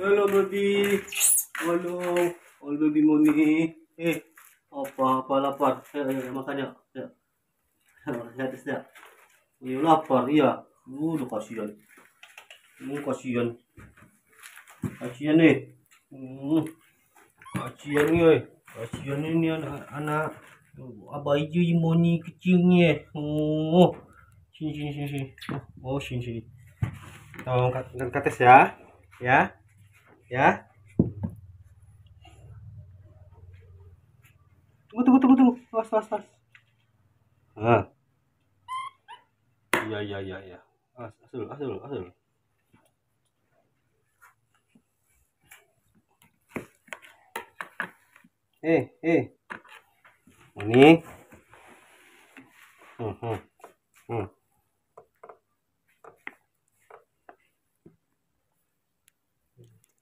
Halo baby. Halo. Halo baby Moni. Eh, apa apa lapar? Eh, eh makan ya. Ya. Makan atas ya. Iya lapar iya. Uh, udah kasihan. Hmm, kasihan. Kasihan nih. Hmm. Kasihan nih, oi. Kasihan ini anak-anak. Abah hijau Moni kecilnya. Oh. Sini sini sini. Oh, sini sini. Tolong kat ke atas ya. Ya. Ya. Tunggu tunggu tunggu tunggu. Was was was. Ah. Iya iya iya iya. As asul asul asul. Eh eh. Ini. Hmm hmm. Hmm.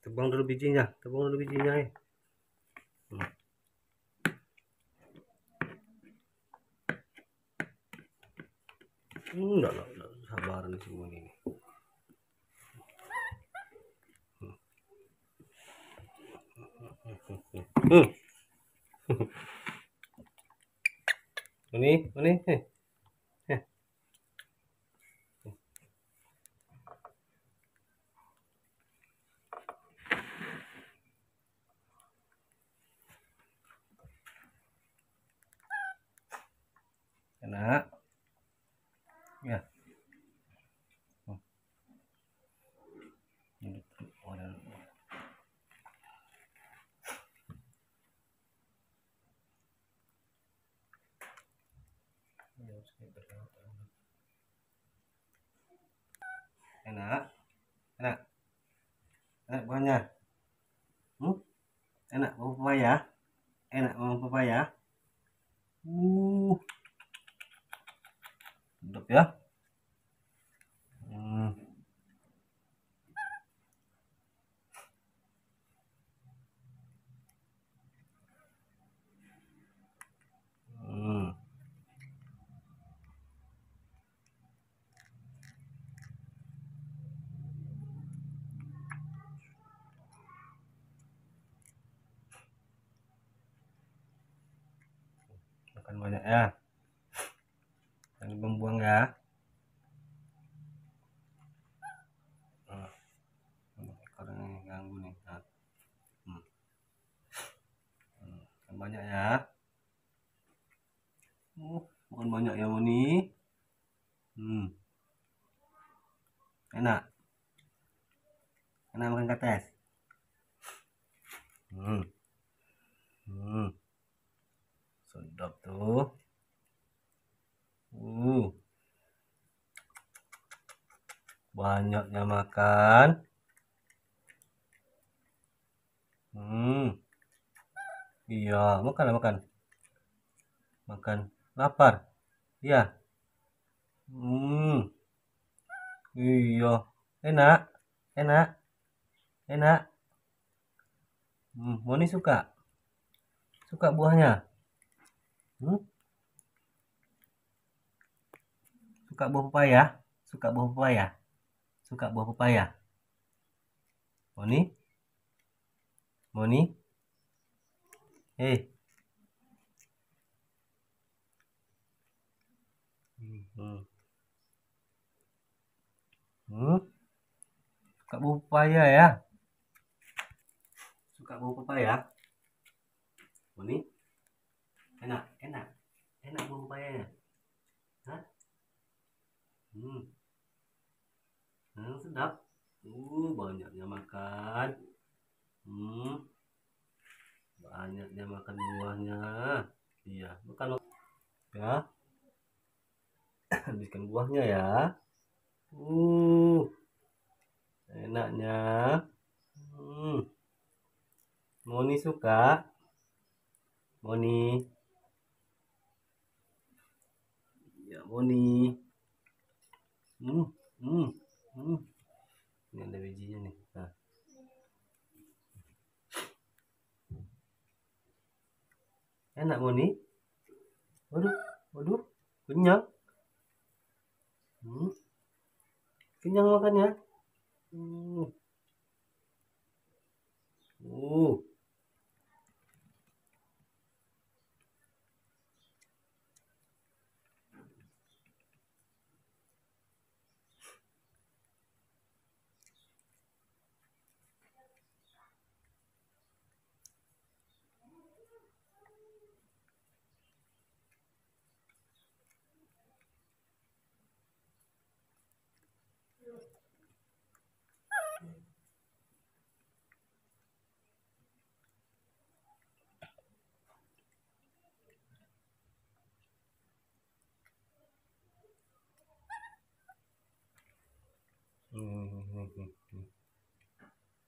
Tebang dulu bijinya, tebang dulu bijinya eh. Hmm. Enggak, enggak, enggak, sabaran semua ini. Hmm. Hmm. Ini, ini, Enak. Ya. Enak. Enak. Enak buahnya. Hmm? Enak mau pepaya? Enak mau pepaya? Uh. Sedap ya. Hmm. Hmm. Makan banyak ya. Jangan membuang ya. Nah, Karena ini ganggu nih. Nah. Hmm. Hmm. Makan banyak ya. Uh, makan banyak ya Moni. Hmm. Enak. Enak makan kates. Hmm. Hmm. Sedap tuh. Uh. Banyaknya makan. Hmm. Iya, makan makan. Makan. Lapar. Iya. Hmm. Iya. Enak. Enak. Enak. Hmm, Moni suka. Suka buahnya. Hmm? Suka buah pepaya? Suka buah pepaya? Suka buah pepaya? Moni? Moni? Hei. Hmm. Hmm? Suka buah pepaya ya? Suka buah pepaya? Moni? Enak, enak. Enak buah pepayanya. Hah? Hmm. Hmm, sedap. Uh, banyaknya makan. Hmm. Banyaknya makan buahnya. Iya, makan ya. Habiskan buahnya ya. Uh. Enaknya. Hmm. Moni suka? Moni. Ya, Moni. Hmm, hmm. Ini ada bijinya nih. Nah. Enak Moni? Waduh, waduh, kenyang. Hmm. Kenyang makannya. Hmm. uh Hmm, hmm, hmm.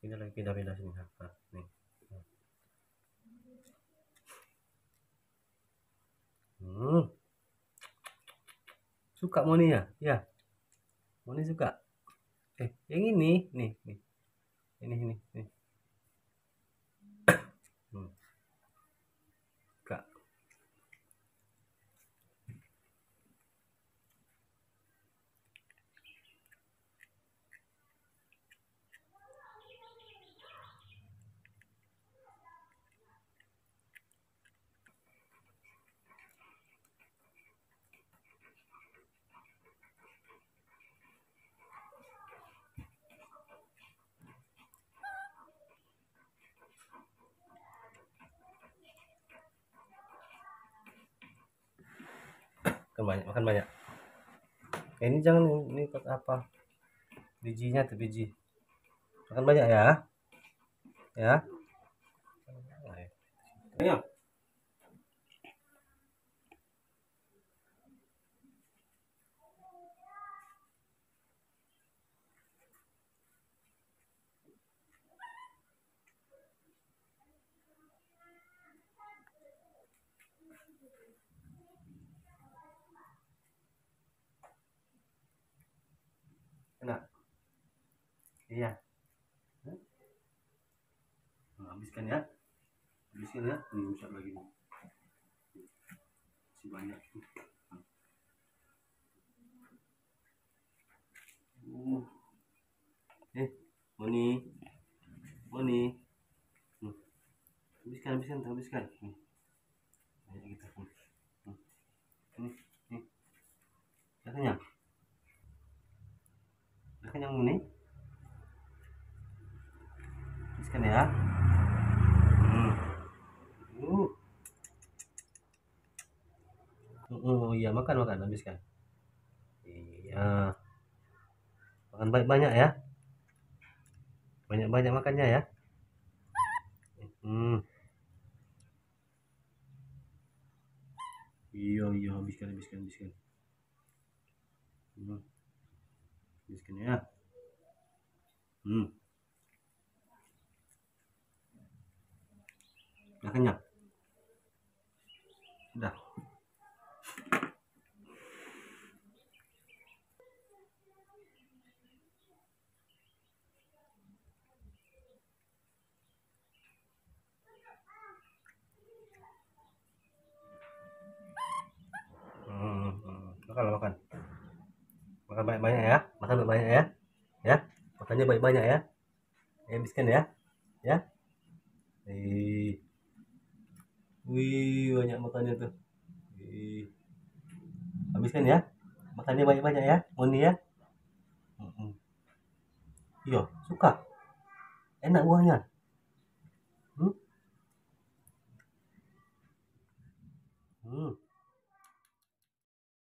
Pindah lagi, pindah, pindah sini. Nah, nih. Hmm. Suka Moni ya? Ya. Moni suka. Eh, yang ini, nih, nih. Ini, ini, nih. Hmm. Suka. Makan banyak, makan banyak. Eh, ini jangan ini apa? Bijinya tuh biji. Makan banyak ya. Ya. Ayo. Kena. Iya. Nah, habiskan ya. Habiskan ya. Ini rusak lagi nih. Masih banyak. Uh. Eh, Moni. Moni. Habiskan, habiskan, habiskan. Banyak kita. Hmm. Ini, nih. Udah kenyang? Udah kenyang Moni? Habiskan ya. Hmm. Uh. Iya makan makan habiskan. Iya. Makan banyak-banyak ya. Banyak-banyak makannya ya. Hmm. Iya iya habiskan habiskan habiskan. Hmm. Habiskan ya. Hmm. Udah kenyang? Udah. Hmm, hmm. Makan makan. Makan banyak-banyak ya. Makan banyak-banyak ya. Ya. Makannya banyak-banyak ya. Ya, habiskan ya. Ya. Wih. Wih, banyak makannya tuh. Wih. Habiskan ya. Makannya banyak-banyak ya. Moni ya. Mm-mm. Iya, suka. Enak buahnya. Hmm? Hmm.